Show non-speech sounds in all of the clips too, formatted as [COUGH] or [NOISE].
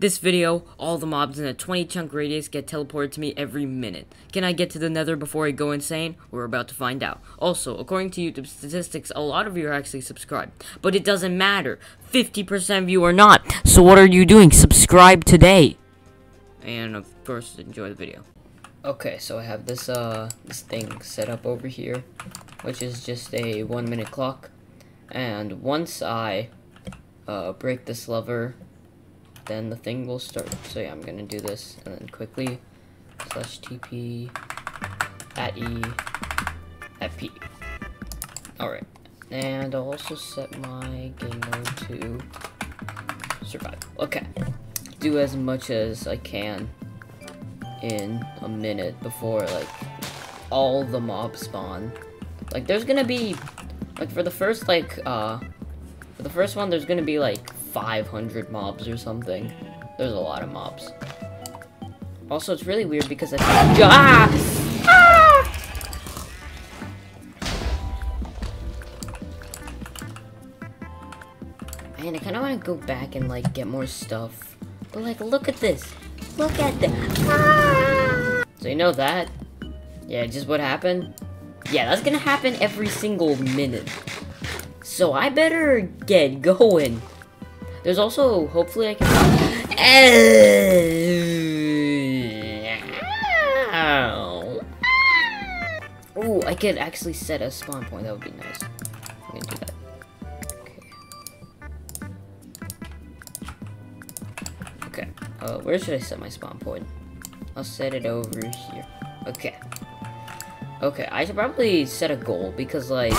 This video, all the mobs in a 20 chunk radius get teleported to me every minute. Can I get to the nether before I go insane? We're about to find out. Also, according to YouTube statistics, a lot of you are actually subscribed. But it doesn't matter. 50% of you are not. So what are you doing? Subscribe today. And of course, enjoy the video. Okay, so I have this uh this thing set up over here, which is just a one minute clock. And once I uh, break this lever, then the thing will start. So yeah, I'm gonna do this and then quickly slash TP at E at P. Alright. And I'll also set my game mode to survival. Okay. Do as much as I can in a minute before like all the mobs spawn. Like there's gonna be like for the first like uh for the first one there's gonna be like 500 mobs or something. There's a lot of mobs. Also it's really weird because I ah! ah! Man, I kind of want to go back and like get more stuff. But like, look at this. Look at that. Ah! So you know that? Yeah, just what happened? Yeah, that's gonna happen every single minute. So I better get going. There's also, hopefully I can... [LAUGHS] Oh, I could actually set a spawn point. That would be nice. I'm gonna do that. Okay. Okay. Uh, where should I set my spawn point? I'll set it over here. Okay. Okay, I should probably set a goal because, like...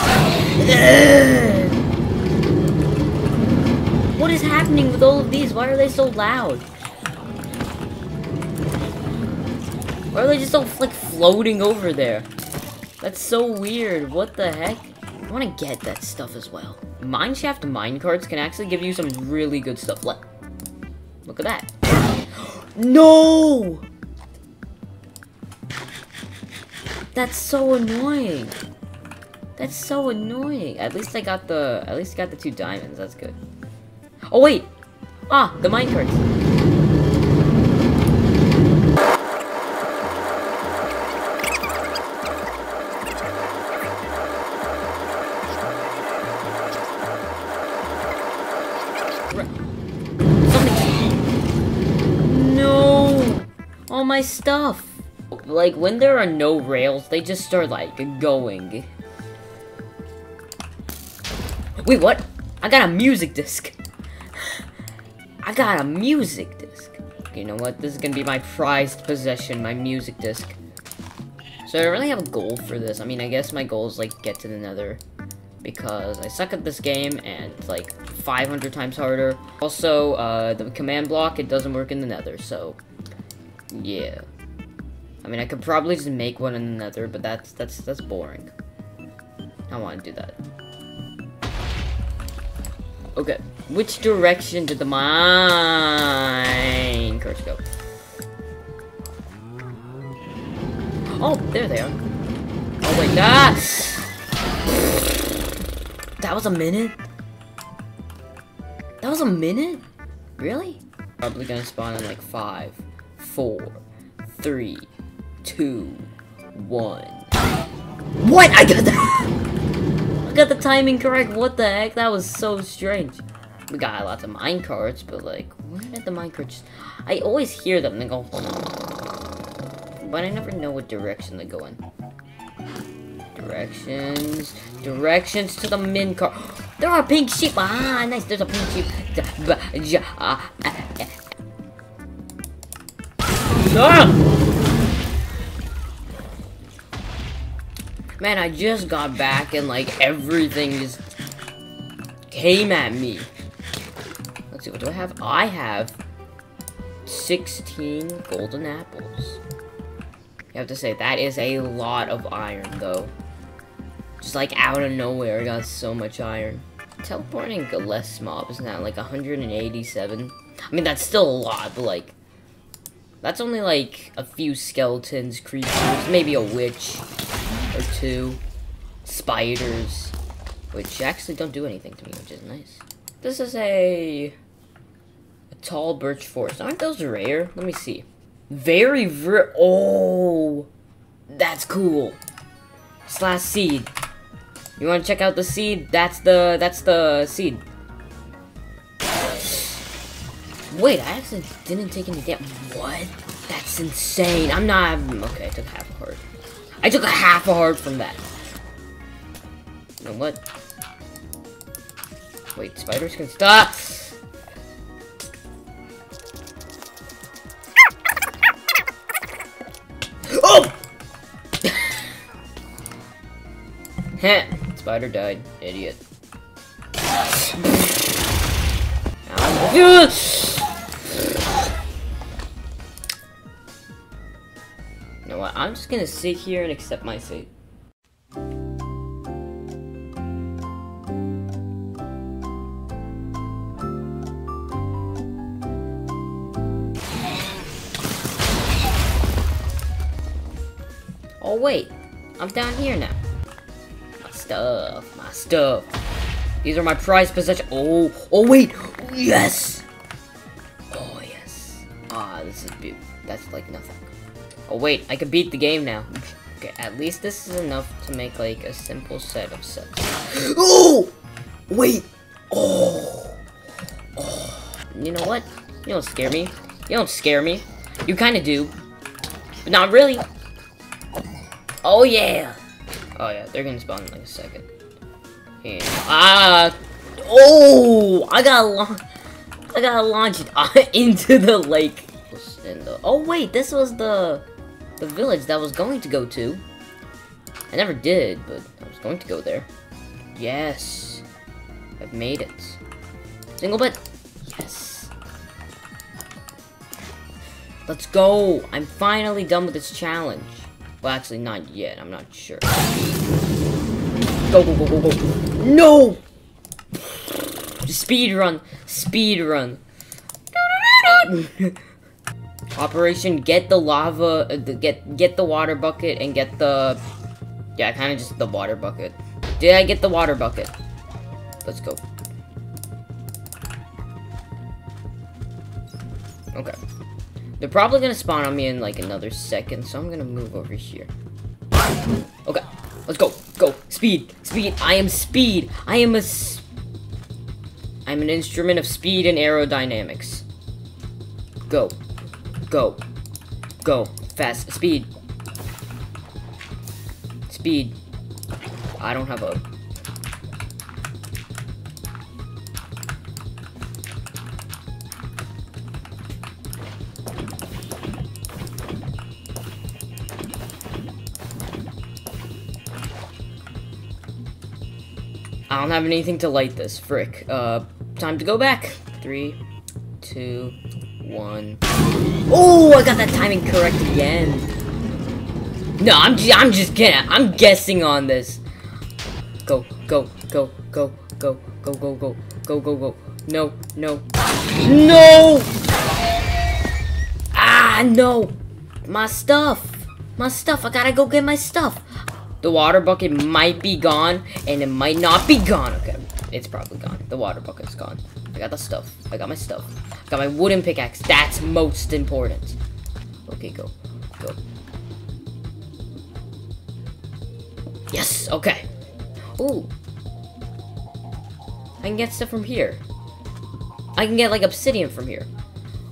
What is happening with all of these? Why are they so loud? Why are they just all, like, floating over there? That's so weird. What the heck? I want to get that stuff as well. Mineshaft minecarts can actually give you some really good stuff. Look. Look at that. [GASPS] no! That's so annoying. That's so annoying. At least I got the, at least I got the two diamonds. That's good. Oh, wait! Ah, the minecarts. No! All my stuff! Like, when there are no rails, they just start, like, going. Wait, what? I got a music disc. I got a music disc. You know what? This is gonna be my prized possession, my music disc. So I really have a goal for this. I mean, I guess my goal is, like, get to the nether. Because I suck at this game, and it's, like, 500 times harder. Also, uh, the command block, it doesn't work in the nether, so... Yeah. I mean, I could probably just make one in the nether, but that's, that's, that's boring. I don't want to do that. Okay, which direction did the mine curse go? Oh, there they are. Oh wait, that that was a minute. That was a minute. Really? Probably gonna spawn in like five, four, three, two, one. What? I got that. [LAUGHS] Got the timing correct. What the heck? That was so strange. We got lots of minecarts, but like, where did the minecarts? I always hear them. They go, but I never know what direction they go in. Directions, directions to the min car. There are pink sheep. Ah, nice. There's a pink sheep. Ah! Man, I just got back and like everything just came at me. Let's see, what do I have? I have 16 golden apples. You have to say, that is a lot of iron, though. Just like out of nowhere, I got so much iron. Teleporting less mobs now, like 187. I mean, that's still a lot, but like, that's only like a few skeletons, creatures, maybe a witch or two. Spiders, which actually don't do anything to me, which is nice. This is a, a Tall birch forest. Aren't those rare? Let me see. Very ver- Oh! That's cool. Slash seed. You want to check out the seed? That's the that's the seed. Wait, I actually didn't take any damage. What? That's insane. I'm not. Okay, I took half a heart. I took a half a heart from that. Know what? Wait, spiders can stop. Oh! Heh. [LAUGHS] Spider died. Idiot. I'm just gonna sit here and accept my fate. Oh wait, I'm down here now. My stuff, my stuff. These are my prized possessions. Oh, oh wait, yes. Oh yes. Ah, this is beautiful. That's like nothing. Oh wait, I can beat the game now. Okay, at least this is enough to make like a simple set of sets. [GASPS] Oh! Wait! Oh! Oh! You know what? You don't scare me. You don't scare me. You kind of do. But not really. Oh yeah! Oh yeah, they're gonna spawn in like a second. Yeah. Ah! Oh! I gotta launch. I gotta launch it [LAUGHS] into the lake. The, oh wait, this was the the village that I was going to go to. I never did, but I was going to go there. Yes. I've made it. Single bit. Yes. Let's go. I'm finally done with this challenge. Well, actually, not yet. I'm not sure. Go, go, go, go, go. No! Speed run. Speed run. Operation get the lava, uh, get get the water bucket and get the, yeah, kind of just the water bucket. Did I get the water bucket? Let's go. Okay. They're probably gonna spawn on me in like another second, so I'm gonna move over here. Okay, let's go, go, speed, speed. I am speed. I am a. I'm an instrument of speed and aerodynamics. Go. Go. Go. Fast. Speed. Speed. I don't have a... I don't have anything to light this. Frick. Uh, time to go back. Three, two, one. Oh, I got that timing correct again. No, I'm just, I'm just kidding. I'm guessing on this. Go, go, go, go, go, go, go, go, go, go, go. No, no, no! Ah, no! My stuff. My stuff. I gotta go get my stuff. The water bucket might be gone, and it might not be gone. Okay, it's probably gone. The water bucket's gone. I got the stuff. I got my stuff. I got my wooden pickaxe. That's most important. Okay, go. Go. Yes, okay. Ooh. I can get stuff from here. I can get, like, obsidian from here.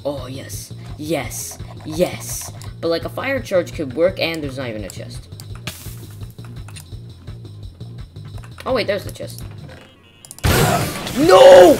Oh, yes. Yes. Yes. But, like, a fire charge could work, and there's not even a chest. Oh, wait, there's the chest. No!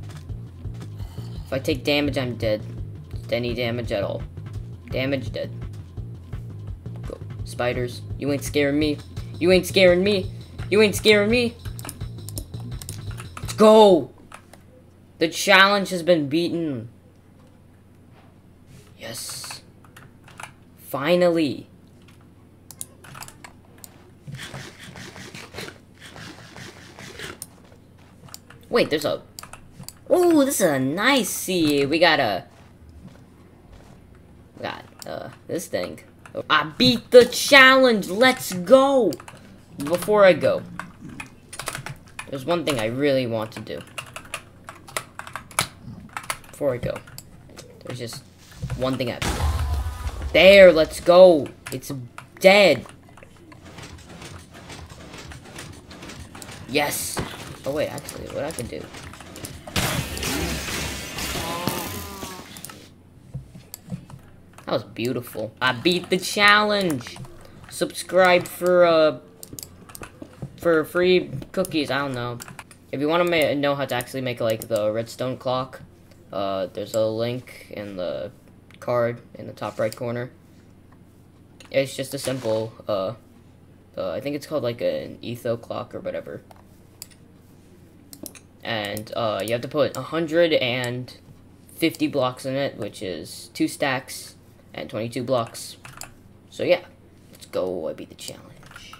If I take damage, I'm dead. Any damage at all. Damage, dead. Go. Spiders. You ain't scaring me. You ain't scaring me. You ain't scaring me. Let's go! The challenge has been beaten. Yes. Finally. Wait, there's a... Oh, this is a nice sea. We got a... We got, uh, this thing. I beat the challenge! Let's go! Before I go, there's one thing I really want to do. Before I go, there's just one thing I... There, let's go! It's dead! Yes! Oh wait, actually, what I can do... That was beautiful. I beat the challenge! Subscribe for, uh... For free cookies, I don't know. If you want to know how to actually make, like, the redstone clock, uh, there's a link in the card in the top right corner. It's just a simple, uh, uh, I think it's called, like, an etho clock or whatever and uh, you have to put 150 blocks in it, which is two stacks and 22 blocks. So yeah, let's go. I beat the challenge.